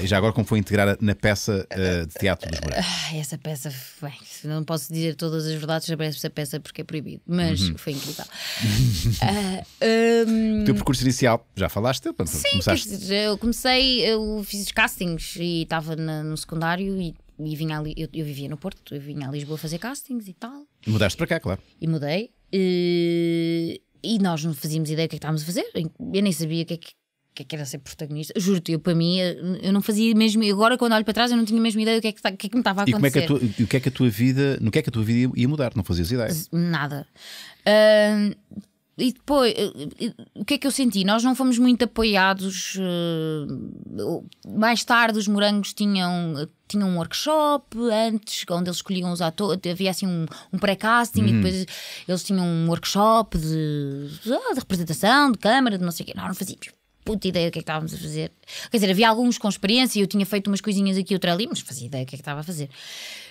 Uh, e já agora, como foi integrada na peça uh, de teatro dos Morangos? Ah, essa peça, bem, não posso dizer todas as verdades sobre essa peça porque é proibido, mas Uhum. foi incrível. Ah, hum, O teu percurso inicial, já falaste? Sim, começaste. dizer, eu comecei, eu fiz os castings e estava no secundário e, e vinha ali, eu, eu vivia no Porto, eu vinha a Lisboa fazer castings e tal, Mudaste para cá, claro. e mudei. E, e nós não fazíamos ideia do que é que estávamos a fazer, eu nem sabia o que é que, que, é que era ser protagonista. Juro-te, eu para mim, eu não fazia mesmo, agora quando olho para trás, eu não tinha mesmo ideia do que é que, o que, é que me estava a E como é acontecer. que a tua, e o que é que a tua vida, no que é que a tua vida ia mudar? Não fazias ideia? Nada. Ahm, e depois, o que é que eu senti? Nós não fomos muito apoiados. eh, mais tarde, os morangos tinham, tinham um workshop antes, onde eles escolhiam os atores. Havia assim um, um pré-casting e depois eles tinham um workshop de, de representação, de câmara, de não sei o quê. Nós não fazíamos puta ideia do que é que estávamos a fazer. Quer dizer, havia alguns com experiência e eu tinha feito umas coisinhas aqui e outra ali, mas fazia ideia do que é que estava a fazer.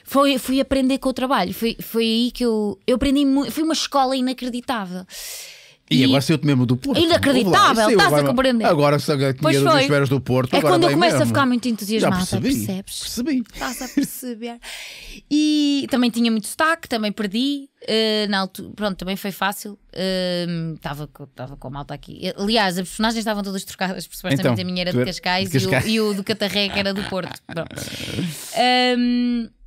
Foi, fui aprender com o trabalho. Foi, foi aí que eu, eu aprendi muito. Foi uma escola inacreditável. E, agora saiu-te mesmo do Porto. Inacreditável, estás a agora- compreender? Agora se tinha Pois as foi. esferas do Porto. É quando eu começo a mesmo. ficar muito entusiasmada, percebi. percebes? Percebi. Estás a perceber. E também tinha muito destaque, também perdi. eh, na altura, pronto, também foi fácil. Estava com estava com a malta aqui. Aliás, as personagens estavam todas trocadas, supostamente Então, a minha era de era- Cascais, de e o- Cascais. E, o, do Catarré, que era do Porto. Pronto. Ahm,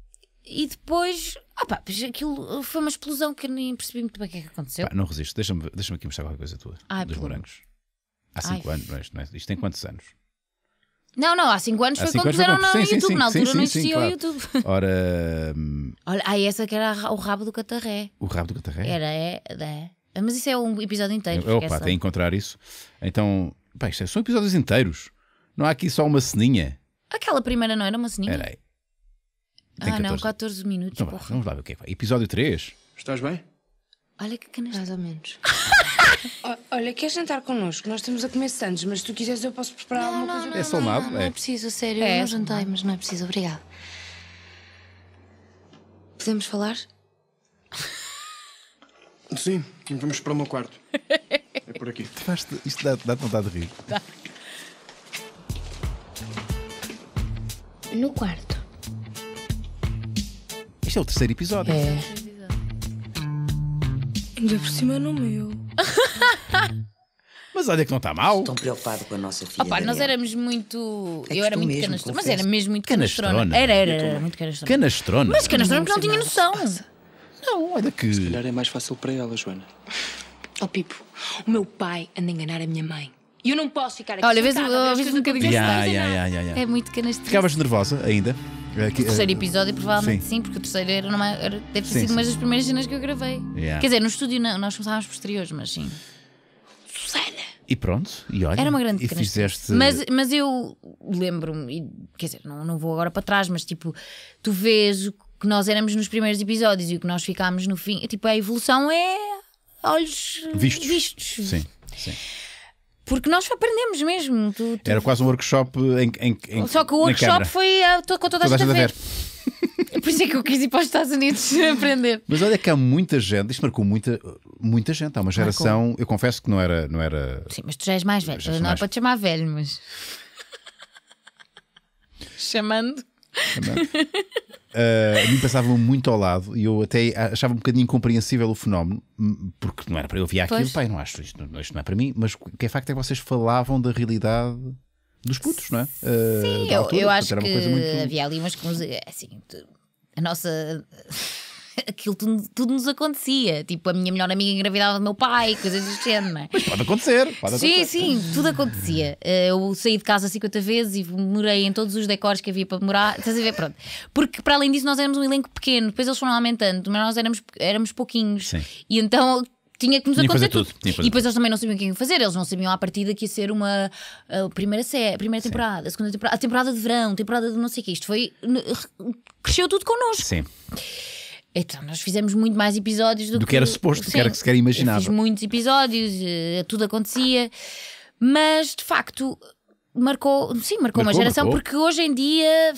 e depois, pá, pois aquilo foi uma explosão que eu nem percebi muito bem o que é que aconteceu. Pá, não resisto. Deixa-me deixa aqui mostrar qualquer coisa tua. Ai, dos por morangos. Há 5 Ai. anos, não é? Não é? Isto tem quantos anos? Não, não, há 5 anos Há foi quando quando- no sim, YouTube. sim, Na altura sim, não existia claro. o YouTube. Ora, hum, Olha, ah, essa que era o rabo do Catarré. o rabo do catarré. Era, é, é. Mas isso é um episódio inteiro. Eu, opa, tem que encontrar isso. Então, pá, isto é- são episódios inteiros. Não há aqui só uma ceninha. Aquela primeira não era uma ceninha? Espera aí. Tem ah, não, 14. 14 minutos. Então, vá, porra. vamos lá ver o que é que vai. Episódio 3. Estás bem? Olha que canas. Mais ou menos. Olha, queres jantar connosco? Nós estamos a comer sandes, mas se tu quiseres eu posso preparar alguma coisa. É salmado? Não É. é preciso, sério. É, eu não é jantei, salmado. mas não é preciso. Obrigada. Podemos falar? Sim, vamos para o meu quarto. É por aqui. Faz-te- Isto dá- dá-te vontade de rir. No quarto. Isto é o terceiro episódio. É. Ainda por cima no meu. Mas olha que não está mal. Tão preocupado com a nossa filha. Opa, nós éramos muito. É eu era tu muito mesmo, canastrona. Mas confesso. era mesmo muito Canastrona. canastrona. Era, era, era muito canastrona. Canastrona. Mas canastrona porque não tinha noção. Não, olha que. Se calhar é mais fácil para ela, Joana. Oh, Pipo, o meu pai anda a enganar a minha mãe. E eu não posso ficar aqui. Olha, vês sentada a ver as um coisas bocadinho Ya, assim. ya, ya, ya, ya. É muito canastrona. Ficavas nervosa ainda? Aqui, O terceiro eh, episódio, provavelmente sim. sim, porque o terceiro era numa, era- deve ter Sim, sido sim. uma das primeiras cenas que eu gravei. Yeah. Quer dizer, no estúdio não, nós começávamos posteriores, mas sim. Susana! E pronto, e olha. Era uma grande E fizeste. Mas, mas eu lembro-me, quer dizer, não, não vou agora para trás, mas tipo, tu vês o que nós éramos nos primeiros episódios e o que nós ficámos no fim. Tipo, a evolução é olhos Vistos. vistos. Sim, sim. Porque nós aprendemos mesmo. Tu- tu- Era quase um workshop em. em, em Só que o workshop foi ah, to- com toda a Toda gente a ver. ver. Por isso é que eu quis ir para os Estados Unidos aprender. Mas olha que há muita gente, isto marcou muita, muita gente. Há uma geração, eu confesso que não era. Não era Sim, mas tu já és mais velho. Já Não mais- é para te chamar velho, mas. Chamando. Uh, a mim passava muito ao lado e eu até achava um bocadinho incompreensível o fenómeno, m- porque não era para eu ouvir aquilo, pai, não acho isto, não- isto não é para mim, mas o que é facto é que vocês falavam da realidade dos putos, não é? Uh, Sim, da eu, altura, eu acho que muito. havia ali umas. Assim, a nossa. Aquilo tudo, tudo nos acontecia. Tipo, a minha melhor amiga engravidava do meu pai, coisas do género, não é? Pode acontecer, pode Sim, acontecer. sim, tudo acontecia. Eh, Eu saí de casa 50 vezes e morei em todos os decores que havia para morar. Estás a ver? Pronto. Porque para além disso, nós éramos um elenco pequeno, depois eles foram aumentando, mas nós éramos, éramos pouquinhos. Sim. E então. Tinha que nos Tinha que fazer acontecer tudo, tudo. que E depois eles também não sabiam o que ia fazer. Eles não sabiam à partida que ia ser uma a primeira série, a primeira temporada, a segunda temporada, a temporada de verão, a temporada de não sei o que. Isto foi. Cresceu tudo connosco. Sim. Então, nós fizemos muito mais episódios do, Do que era suposto, do que era que sequer imaginava. Fiz muitos episódios, eh, tudo acontecia, mas de facto marcou, sim, marcou, uma geração, marcou. porque hoje em dia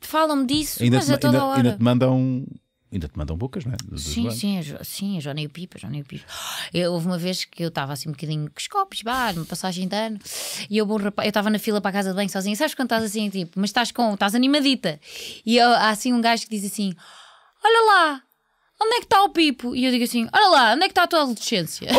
falam-me disso, Ainda, mas te, a toda ainda, hora. ainda te mandam Ainda te mandam bocas, não é? Do- do Sim, sim, a sim, a Joana e o Pipa, Joana e o Pipa. Eu, houve uma vez que eu estava assim um bocadinho com os copos, bah, numa passagem de ano, e eu, bom rapaz, eu estava na fila para a casa de banho sozinha, sabes quando estás assim, tipo, mas estás com, estás animadita, e eu- há assim um gajo que diz assim: Olha lá, onde é que está o Pipo? E eu digo assim: Olha lá, onde é que está a tua adolescência?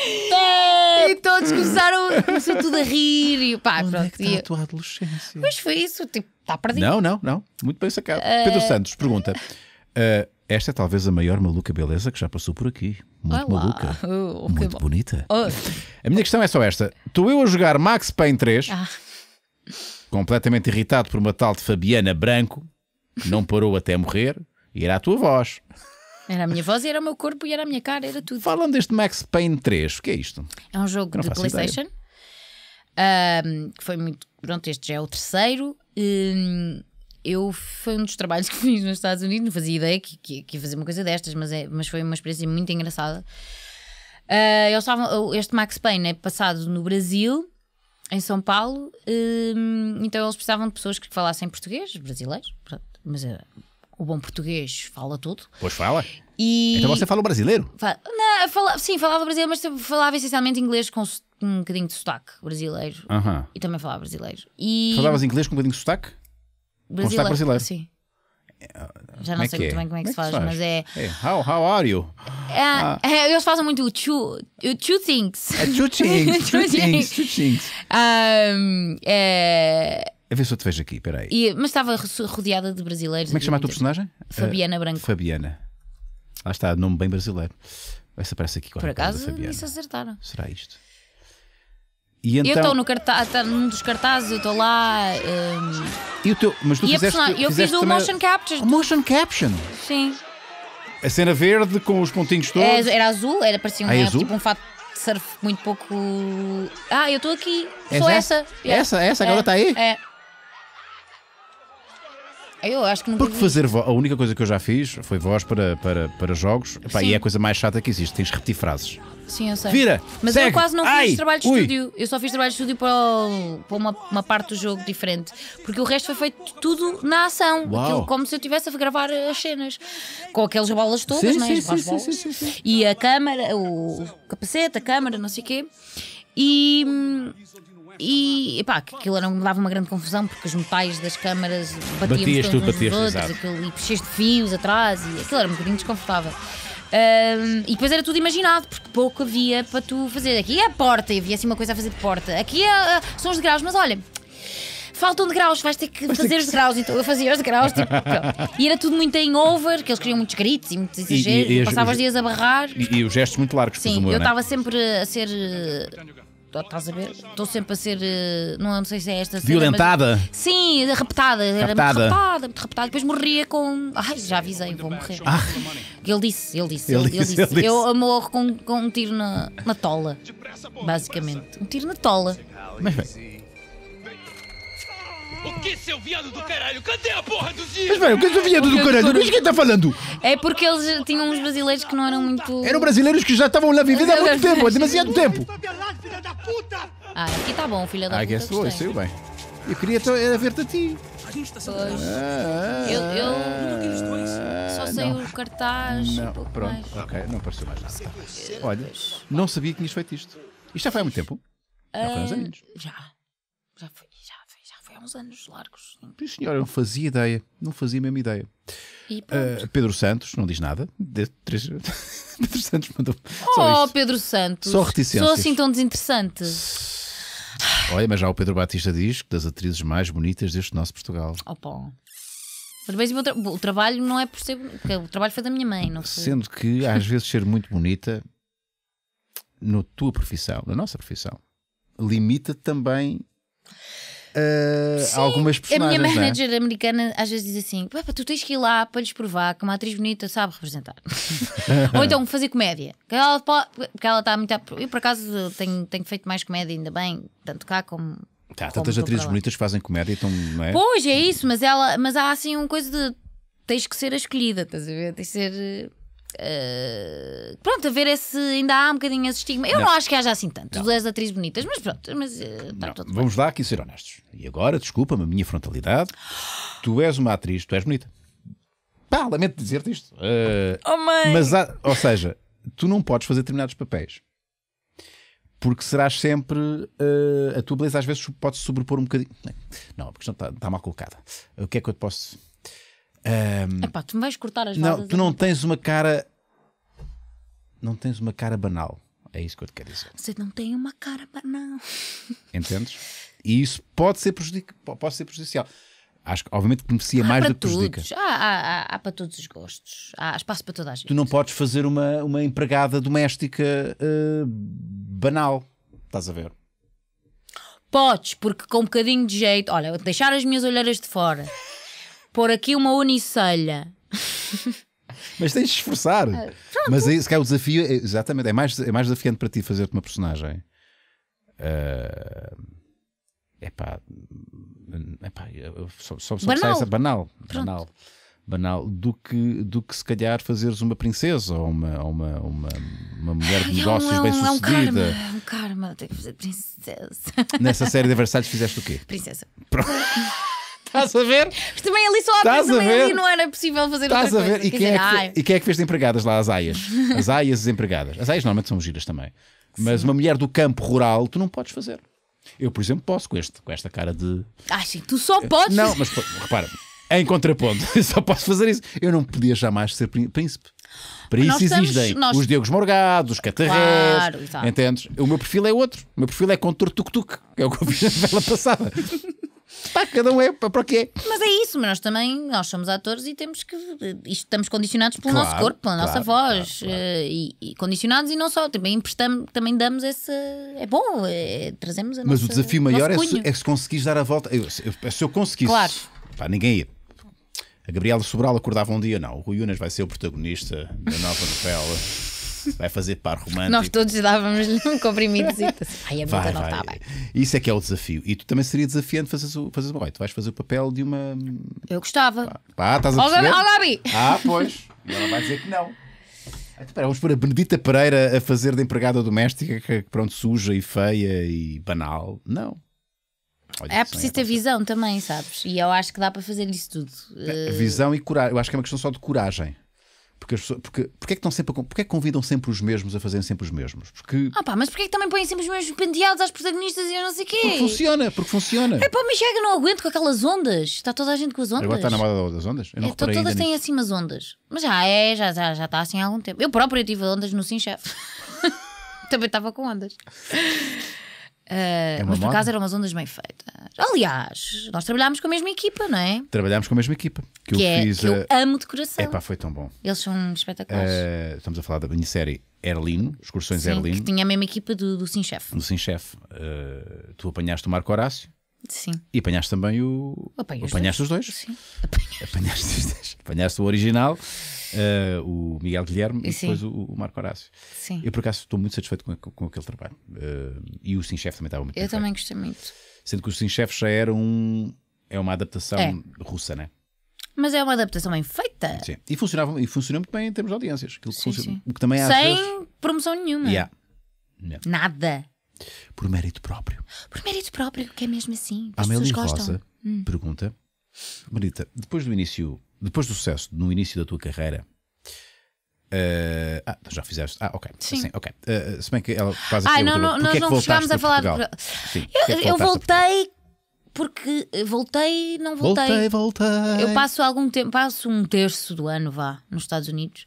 Oh! e todos começaram, começou tudo a rir, e pá, Onde é pronto. que e está a tua adolescência? Pois foi isso, tipo, está perdido. Não, não, não. Muito bem sacado. Pedro Santos pergunta: uh, Esta é talvez a maior maluca beleza que já passou por aqui. Muito Olá. maluca. Oh, que Muito bom. bonita. Oh. A minha questão é só esta: estou eu a jogar Max Payne 3, Ah. Completamente irritado por uma tal de Fabiana Branco, que não parou até morrer, e era a tua voz. Era a minha voz, era o meu corpo e era a minha cara, era tudo. Fala-me deste Max Payne 3, o que é isto? É um jogo Não de PlayStation. ahm, que foi muito. Pronto, este já é o terceiro. Hum, eu foi um dos trabalhos que fiz nos Estados Unidos. Não fazia ideia que, que, que ia fazer uma coisa destas, mas, é, mas foi uma experiência muito engraçada. Ah, eles estavam, este Max Payne é passado no Brasil, em São Paulo. hum, então eles precisavam de pessoas que falassem português, brasileiros. mas ah, o bom português fala tudo. Pois fala. E, Então você fala o brasileiro? Fa- Não, fala- sim, falava brasileiro, mas falava essencialmente inglês com um bocadinho de sotaque brasileiro. Aham. E também falava brasileiro. E Falavas inglês com um bocadinho de sotaque? sotaque brasileiro? Sim. Já Como não é sei muito é? bem como é que se Como faz, mas é. Hey, how, how are you? é- é, eles fazem muito o two, two things. É two things, two things, two things. Ahm, é, A ver se eu te vejo aqui, espera aí. e- mas estava ro- rodeada de brasileiros. Como é que chama a tua personagem? Fabiana Eh, Branco. Fabiana. Lá está, nome bem brasileiro. Vai se aparece aqui Por acaso, isso acertaram. Será isto? E Eu então. estou no cartaz, num dos cartazes, eu estou lá. ahm, E o teu... Mas tu e a fizeste, personagem, eu fiz fizeste o também- motion capture. O motion caption. Sim. A cena verde com os pontinhos todos. É, era azul, era parecia um, Ah, é azul? tipo um fato de surf muito pouco. Ah, eu estou aqui. Sou essa? essa. Yeah. Essa? Essa? Agora É, está aí? É. Eu acho que nunca Porque vi. fazer vo- a única coisa que eu já fiz foi voz para, para, para jogos Epá, Sim. e é a coisa mais chata que existe. Tens de repetir frases. Sim, eu sei. Vira! Mas segue, eu quase não ai, fiz trabalho de ui. estúdio. Eu só fiz trabalho de estúdio para, o- para uma, uma parte do jogo diferente. Porque o resto foi feito tudo na ação. Uau. Aquilo, como se eu estivesse a gravar as cenas. Com aquelas bolas todas, Sim, né? sim, as sim, bolas. sim, sim, sim. E a câmara, o capacete, a câmara, não sei o quê. E. E que aquilo era, me dava uma grande confusão porque os metais das câmaras Batias batíamos tudo, batias, outros, exato. aquilo, e cheios de fios atrás, e aquilo era um bocadinho desconfortável. Ahm, e depois era tudo imaginado, porque pouco havia para tu fazer. Aqui é a porta, e havia assim uma coisa a fazer de porta. Aqui é, ah, são os degraus, mas olha. Faltam degraus, vais ter que fazer os degraus. Então eu fazia os degraus. Tipo, e era tudo muito em over, que eles queriam muitos gritos e muitos exageros. e E, as- passava os- dias a barrar. E, e os gestos muito largos, Sim, eu né? estava sempre a ser. Eh, Estás a ver? Estou sempre a ser. eh, Não, não sei se é esta cena, mas- Violentada. Sim, repetada. Era Raptada. muito repetada, muito repetada. Depois morria com. Ai, já avisei, vou morrer. Ele disse, ele disse, Ele ele, disse. ele disse. Eu morro com, com um tiro na, na tola. Basicamente. Um tiro na tola. Mas bem, O que, seu viado do caralho? Cadê a porra dos mas dias? bem, o que é que vinha do caralho? Mas quem está falando? É porque eles tinham uns brasileiros que não eram muito. Eram brasileiros que já estavam lá vivendo há muito tempo, há demasiado tempo. puta! Ah, aqui está bom, filha da Ah, puta. guess foi, gostei. saiu bem. Eu queria era ver-te a ti. Pois. Ah, Eu, eu ah, só sei não. o cartaz. Não, um pronto, mais. ok, não apareceu mais nada. Olha, não sabia que tinhas feito isto. Isto já foi há muito tempo? Já foi há uns Ah, aninhos. Já. Já foi, já foi, há uns anos largos. sim. Sim, senhor, eu não fazia ideia. Não fazia a mesma ideia. Ah, Pedro Santos, não diz nada. De- três- Pedro Santos mandou oh, só isto. Pedro Santos. Só reticências. Sou assim tão desinteressante. Olha, mas já o Pedro Batista diz que das atrizes mais bonitas deste nosso Portugal. Oh, pá. Mas o, tra- o trabalho não é por ser. O trabalho foi da minha mãe, não foi? Sendo que às vezes ser muito bonita na tua profissão, na nossa profissão, limita também ah, algumas A personagens. minha não é? manager americana às vezes diz assim: "Pá, pá, tu tens que ir lá para lhes provar que uma atriz bonita sabe representar. Ou então fazer comédia. Que ela, pode, porque ela está muito. a- Eu, por acaso, tenho, tenho feito mais comédia, ainda bem, tanto cá como. Tá, como tantas atrizes bonitas que fazem comédia, então, não é? Pois, é isso, mas, ela, mas há assim uma coisa de. Tens que ser a escolhida, estás a ver? Tens de ser. Eh, pronto, a ver esse ainda há um bocadinho esse estigma. Eu não, acho que haja assim tanto. Tu és atrizes bonitas, mas pronto, mas eh, tá Não, tudo bem. vamos lá aqui ser honestos. E agora, desculpa-me a minha frontalidade, tu és uma atriz, tu és bonita. Pá, lamento dizer-te isto. Eh, Oh mãe! mas, há- ou seja, tu não podes fazer determinados papéis. Porque serás sempre. eh, a tua beleza às vezes pode se sobrepor um bocadinho. Não, a questão está, está mal colocada. O que é que eu te posso. Ahm, Epá, tu me vais cortar as não, tu não tens uma cara. Não tens uma cara banal. É isso que eu te quero dizer. Você não tem uma cara não. Entendes? E isso pode ser, prejudic... pode ser prejudicial. Acho que, obviamente, que beneficia mais do que prejudica. Há, há, há, há para todos os gostos. Há espaço para toda a gente. Tu não podes fazer uma, uma empregada doméstica eh, banal. Estás a ver? Podes, porque com um bocadinho de jeito, olha, deixar as minhas olheiras de fora, pôr aqui uma unicelha. Mas tens de esforçar. Ah, Mas aí, se calhar, o desafio é, exatamente, é mais, é mais desafiante para ti fazer-te uma personagem. É epá, epá, só, só, só Banal. essa banal, banal, banal, do que, do que se calhar fazeres uma princesa ou uma, ou uma, uma, uma mulher de negócios é um, bem é um, é um karma, sucedida. é um karma, tenho que fazer princesa. Nessa série de Versalhes fizeste o quê? princesa. Estás a ver? Mas também ali só Estás a ver? ali não era possível fazer Estás outra a ver? E quem, é dizer, que ai, e quem é que fez de empregadas lá as aias? As aias desempregadas. As aias normalmente são giras também. Mas uma mulher do campo rural, tu não podes fazer. Eu, por exemplo, posso com, este, com esta cara de. ai, sim, tu só podes. Não, mas repara, em contraponto, só posso fazer isso. Eu não podia jamais ser prín- príncipe. Para Nós isso estamos- existem nós- os Diogos Morgados, os Catarrés. Claro, entendes? O meu perfil é outro. O meu perfil é contor tuk-tuk, que é o que eu fiz na vela passada. Pá, cada um é para é. Mas é isso, mas nós também, nós somos atores e temos que. Isto, estamos condicionados pelo Claro, nosso corpo, pela nossa claro, voz. claro, claro. eh, E, e condicionados e não só, também emprestamos, também damos esse. É bom, é, trazemos a Mas nossa, o desafio maior é se, é se conseguires dar a volta. Eu- se, eu- se eu conseguisse. Claro. Pá, ninguém ia. A Gabriela Sobral acordava um dia, não. O Rui Unas vai ser o protagonista da nova novela. Vai fazer par romântico. Nós todos dávamos-lhe um comprimido. Assim. Ai, a Vai, vida não vai. está bem. Isso é que é o desafio. E tu também seria desafiante fazer o, Tu vais fazer o papel de uma. Eu gostava. Pá, estás a perceber? Gabi! Ah, pois. E ela vai dizer que não. Ah, então, espera, vamos pôr a Benedita Pereira a fazer de empregada doméstica, que pronto, suja e feia e banal. Não. Olha, É não preciso ter visão também, sabes? E eu acho que dá para fazer isso tudo. Eh, Visão e coragem. Eu acho que é uma questão só de coragem. Porque, as pessoas, porque, porque é que estão sempre a, porque é que convidam sempre os mesmos a fazerem sempre os mesmos? Porque, Ah pá, mas porquê que também põem sempre os mesmos penteados às protagonistas e eu não sei o quê? porque funciona, porque funciona. É pá, mas chega, não aguento com aquelas ondas. Está toda a gente com as ondas. Agora está na moda das ondas? Eu não É, todas ainda têm nisso. assim umas ondas. Mas já é, já, já, já está assim há algum tempo. Eu própria tive ondas no Sim Chef. Também estava com ondas. Ah, É uma mas por moda? acaso eram umas ondas bem feitas. Aliás, nós trabalhámos com a mesma equipa, não é? Trabalhámos com a mesma equipa. Que, Que, eu é, fiz. que eu amo de coração. Epá, foi tão bom. Eles são espetaculares. Eh, estamos a falar da minissérie Erlino, Excursões Sim, Erlino, que tinha a mesma equipa do, do Sim Chef. no Sim Chef. Eh, tu apanhaste o Marco Horácio Sim. e apanhaste também o. Apanhei os apanhaste os dois. Sim. Apanhaste os dois. Apanhaste o original, eh, o Miguel Guilherme e Sim. depois o, o Marco Horácio. Sim. Eu, por acaso, estou muito satisfeito com, com aquele trabalho. Eh, e o Sim Chef também estava muito Eu também gostei muito. Sendo que o Sim Chef já era um. É uma adaptação É. russa, né? Mas é uma adaptação bem feita. Sim. E funcionava, e funcionou muito bem em termos de audiências. Aquilo que Sim, funciona- sim. O que também Sem vezes. promoção nenhuma. Yeah. Nada. Por mérito próprio. Por mérito próprio, que é mesmo assim. A Amélia. Rosa pergunta: Marita, depois do início, depois do sucesso, no início da tua carreira. eh, ah, tu já fizeste. Ah, ok. Sim. ok. Eh, se bem que ela faz aqui não, outra- não, Porquê nós é não chegámos a falar. Sim, porquê é Eu, eu voltei porque voltei, não voltei. Voltei, voltei. Eu passo algum tempo, passo um terço do ano, vá, nos Estados Unidos.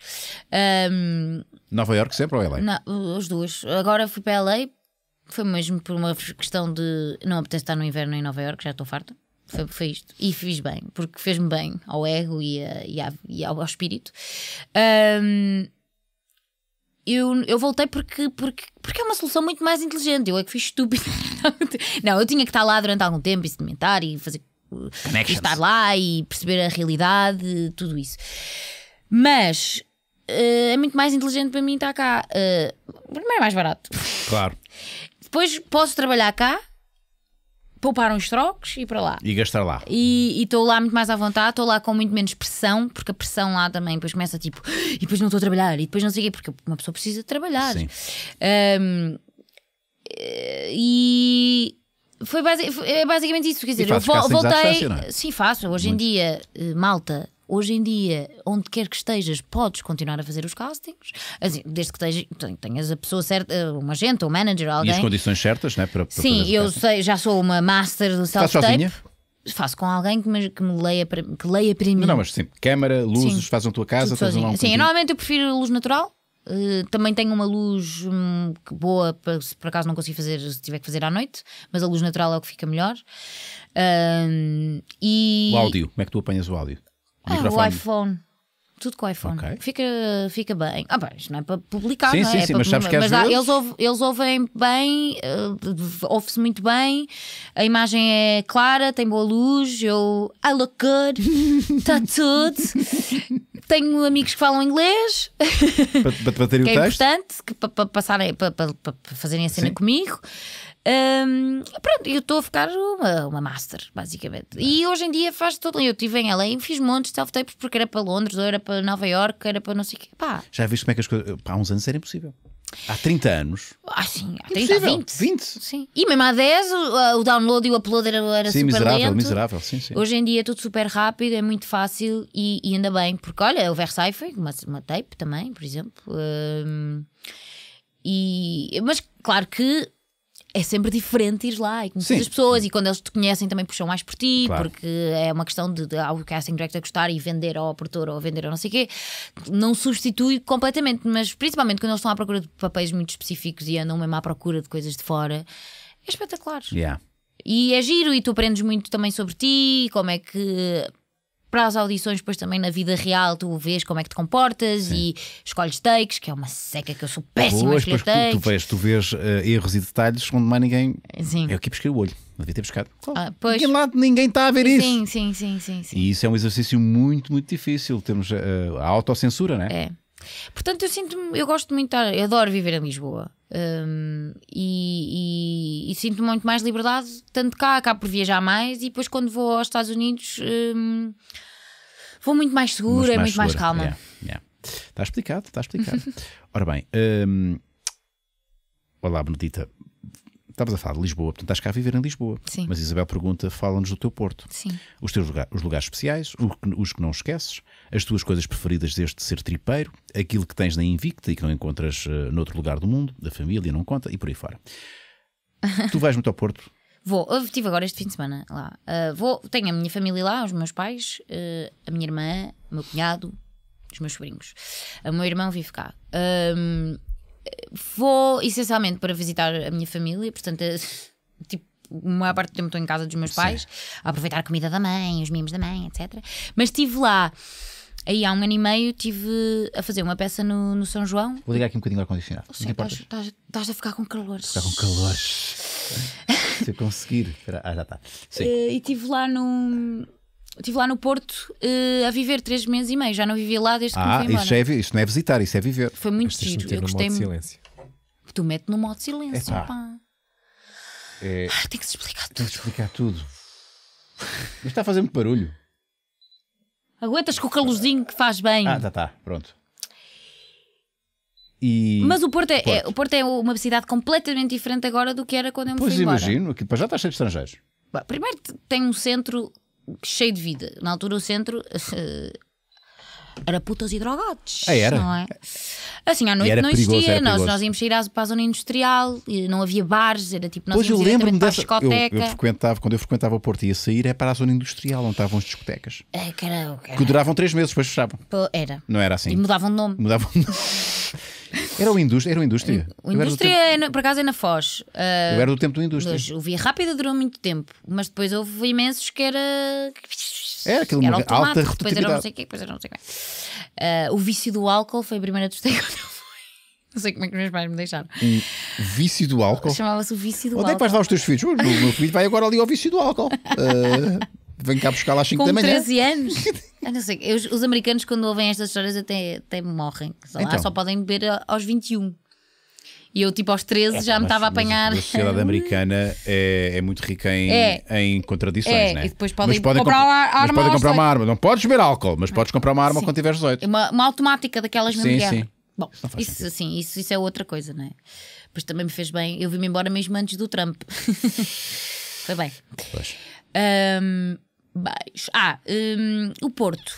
Ahm, Nova York sempre ou LA? não, as duas. Agora fui para LA, foi mesmo por uma questão de não apetece estar no inverno em Nova York, já estou farta. Foi, foi isto. E fiz bem, porque fez-me bem ao ego e, a- e, à- e ao, ao espírito. Ahm, eu, eu voltei porque, porque, porque é uma solução muito mais inteligente. Eu é que fiz estúpido. Não, eu tinha que estar lá durante algum tempo e sedimentar e fazer. E estar lá e perceber a realidade, tudo isso. Mas eh, é muito mais inteligente para mim estar cá. Eh, primeiro é mais barato. Claro. Depois posso trabalhar cá poupar uns trocos e para lá. E gastar lá. E estou lá muito mais à vontade, estou lá com muito menos pressão, porque a pressão lá também depois começa tipo, e depois não estou a trabalhar, e depois não sei o quê, porque uma pessoa precisa trabalhar. Sim. Um, e foi basi- foi- é basicamente isso. Quer dizer, eu voltei. é? Sim, faço. Hoje em dia, eh, malta. Hoje em dia, onde quer que estejas, podes continuar a fazer os castings, Assim, desde que tenhas a pessoa certa, eh, um agente, um manager, E as alguém. condições certas, né? Para, para Sim, eu sei, já sou uma master do self-tape. Faço com alguém que me, que me leia, para, que leia para mim. Não, mas sim. Câmara, luzes, Sim. fazem a tua casa, sozinha. um Sim, cantinho. normalmente eu prefiro a luz natural. Uh, também tenho uma luz hum, boa para se por acaso não consigo fazer se tiver que fazer à noite, mas a luz natural é o que fica melhor. Um, e O áudio, como é que tu apanhas o áudio? Ah, o iPhone. Tudo com o iPhone. Ok. Fica, fica bem. Ah, bem, isto não é para publicar, Sim, não é? sim, É sim, para- mas sabes que às dá- vezes- eles, ouvem, eles ouvem bem, uh, ouve-se muito bem, a imagem é clara, tem boa luz, eu I look good, está tudo. Tenho amigos que falam inglês, Para, para te o que é texto? importante para, para, passarem, para, para, para fazerem a cena Sim. comigo. Hum, pronto, eu estou a ficar uma, uma master, basicamente. E hoje em dia faz todo. Eu estive em LA e fiz montes de self-tapes porque era para Londres, ou era para Nova York, era para não sei o quê. Pá, Já viste como é que as coisas. Pá, há uns anos era impossível. Há 30 anos. ah, sim, há 30, há Impossível. 20. 20. Sim. E mesmo há 10, o, o download e o upload era, era Sim, super miserável, lento. miserável. Sim, sim. Hoje em dia é tudo super rápido, é muito fácil e, e ainda bem, porque olha, o Versailles foi uma, uma tape também, por exemplo. hum, e, mas claro que é sempre diferente ir lá e conhecer Sim. as pessoas e quando eles te conhecem também puxam mais por ti, Claro. porque é uma questão de, de ao casting director gostar e vender ao produtor ou vender ao não sei o quê. Não substitui completamente, mas principalmente quando eles estão à procura de papéis muito específicos e andam mesmo à procura de coisas de fora, é espetacular. Yeah. E é giro e tu aprendes muito também sobre ti, como é que para as audições, depois também na vida real, tu vês como é que te comportas e escolhes takes, que é uma seca que eu sou péssima a Pois, escolher pois tu, tu takes. vês, tu vês eh, erros e detalhes onde mais ninguém. Sim. Eu aqui busquei o olho. Não devia ter buscado. Ah, pois. Ninguém lá, ninguém está a ver isso. Sim, sim, sim, sim, sim. E isso é um exercício muito, muito difícil. Temos eh, a autocensura, né? É. Portanto, eu sinto eu gosto muito, eu adoro viver em Lisboa. Hum, e, e- e sinto muito mais liberdade, tanto cá, acabo por viajar mais, e depois quando vou aos Estados Unidos hum, vou muito mais segura, Mas é muito mais segura. calma. Yeah, yeah. Está explicado, está explicado. Ora bem, hum, olá, Benedita. Estavas a falar de Lisboa, portanto estás cá a viver em Lisboa. Sim. Mas Isabel pergunta: fala-nos do teu Porto. Sim. Os teus lugar- os lugares especiais, os que, não esqueces, as tuas coisas preferidas desde ser tripeiro, aquilo que tens na Invicta e que não encontras eh, noutro lugar do mundo, da família, não conta, e por aí fora. tu vais muito ao Porto, Vou, eu estive agora este fim de semana lá. Ah, vou, tenho a minha família lá, os meus pais, ah, a minha irmã, o meu cunhado, os meus sobrinhos. O meu irmão vive cá. Ahm, vou essencialmente para visitar a minha família, portanto, tipo, a maior parte do tempo estou em casa dos meus pais, a aproveitar a comida da mãe, os mimos da mãe, etc. Mas estive lá. Aí há um ano e meio estive a fazer uma peça no, no São João. vou ligar aqui um bocadinho o ar-condicionado. Estás, a ficar com calor. Está com calor. Se eu conseguir. Ah, já está. Sim. Eh, e estive lá no. Estive lá no Porto eh, a viver três meses e meio. Já não vivia lá desde que me Ah, fui embora. isso, é, isso não é visitar, isso é viver. Foi muito Mas giro. Eu no gostei muito. silêncio. Tu mete no modo silêncio. Pá. É, Ai, Tem que se explicar tudo. de explicar tudo. Mas está a fazer muito barulho. Aguentas com o calorzinho que faz bem. Ah, tá, tá, pronto. E. Mas o Porto, é, Porto. é- o Porto é uma cidade completamente diferente agora do que era quando eu me Pois fui embora. imagino, que para já está cheio de estrangeiros. Bom, Primeiro tem um centro cheio de vida. Na altura o centro eh, era putas e drogados. Ah, era? Não é? Assim, à noite não perigoso, existia. nós, nós íamos sair para a zona industrial, e não havia bares, era tipo, nós Pois eu íamos lembro-me para a dessa. Eu, discoteca. eu frequentava, quando eu frequentava o Porto e ia sair, é para a zona industrial, onde estavam as discotecas. É, que era, que duravam três meses, depois fechavam. pô, era. Não era E assim. mudavam de nome. Mudavam. Era o indústria. Era o indústria. O Eu indústria, tempo- é na- por acaso, é na Foz. Ah, Eu era do tempo do indústria. mas o Via Rápida durou muito tempo, mas depois houve imensos que era. Era aquilo, uma automático, alta depois era não rotatividade. sei o quê, depois era não sei o quê. Ah, o vício do álcool foi a primeira discoteca quando eu fui. Não sei como é que os meus pais me deixaram. Vício do álcool. Chamava-se o vício do Onde é que álcool. vais dar os teus filhos? O meu filho vai agora ali ao vício do álcool. Ah, vem cá buscar lá às 5 Com da manhã. 13 anos. Eu não sei, eu- os americanos, quando ouvem estas histórias, até, até morrem. Só, lá Então. só podem beber aos 21. E eu, tipo, aos 13 já me estava a apanhar. A sociedade americana é, é muito rica em, É. em contradições, É, né? e depois podem mas podem comprar comp- uma mas arma podem comprar uma 18. arma. Não podes beber álcool, mas podes comprar uma arma Sim. quando tiveres 18. Uma, uma automática daquelas mesmo Sim, guerra. sim. Bom, isso, sentido. assim, isso, isso é outra coisa, não é? Depois também me fez bem. Eu vim-me embora mesmo antes do Trump. Foi bem. Pois. Beijo. Ah, hum, o Porto.